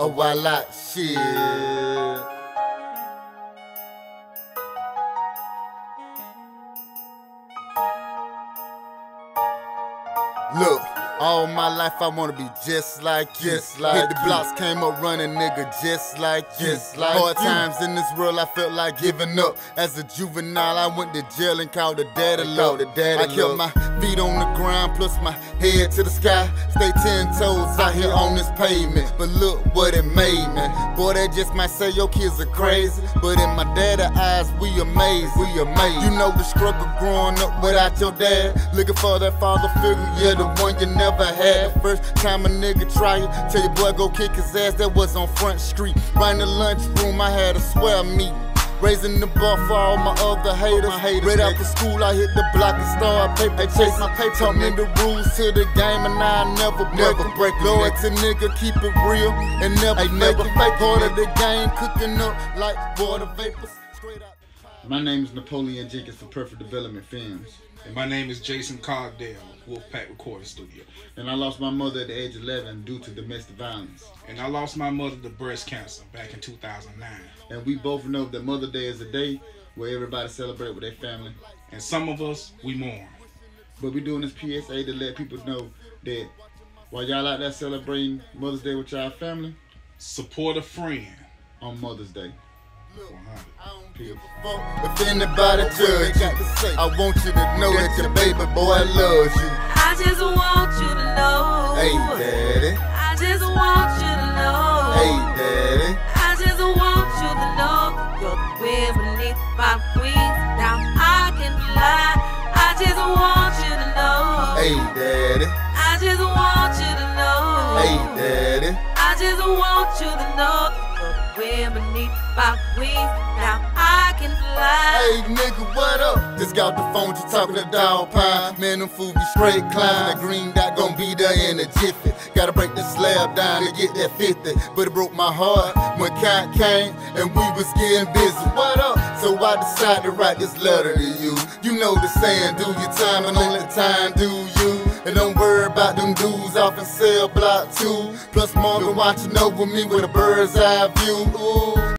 Oh, I like shit. Look, all my life I wanna be just like you. Just like Hit the blocks, came up running, nigga, just like you. Just like Hard you. times in this world, I felt like giving up. As a juvenile, I went to jail and called the daddy love. The daddy I kept my feet on the ground, plus my head to the sky. Stay ten toes out here on this pavement. But look what it made me. Boy, they just might say your kids are crazy. But in my daddy eyes, we amazed. We amazed. You know the struggle growing up without your dad. Looking for that father figure, yeah, the one you never had. The first time a nigga try it, tell your boy go kick his ass, that was on Front Street. Right in the lunchroom, I had a swear meet. Raising the bar for all my other haters. My haters right after school, I hit the block and start paper chase. My paper taught me the rules to the game, and I never break never break Loyalty, nigga, keep it real and never never fake. Part of the game, cooking up like water vapors. My name is Napolian Jenkins for Perfect Development Films. And my name is Jason Cogdale, Wolfpack Recording Studio. And I lost my mother at the age of 11 due to domestic violence. And I lost my mother to breast cancer back in 2009. And we both know that Mother Day is a day where everybody celebrate with their family. And some of us, we mourn. But we doing this PSA to let people know that while y'all out there celebrating Mother's Day with y'all family, support a friend on Mother's Day. If anybody judge you, I want you to know that your baby boy loves you. I just want you to know. Hey, daddy. I just want you to know. Hey, daddy. I just want you to know. You're the wind beneath my wings. Now I can fly. I just want you to know. Hey, daddy. I just want you to know. Hey, daddy. Just want you to know. The wind beneath my wings. Now I can fly. Hey, nigga, what up? Just got the phone, just talking to dog pine. Man, them fools be straight climbing. That green dot gon' be there in a jiffy. Gotta break the slab down to get that 50. But it broke my heart when Cat came and we was getting busy. What up? So I decided to write this letter to you. You know the saying, do your time and only time do you. And don't worry about them dudes off in cell block two. Plus Morgan watching over me with a bird's eye view. Ooh.